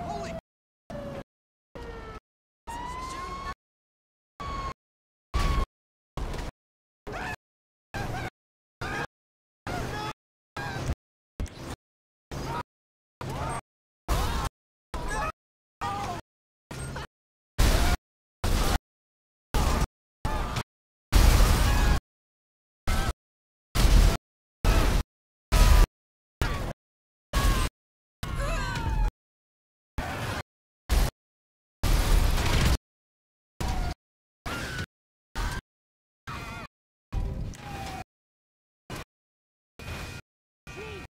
Holy Peace!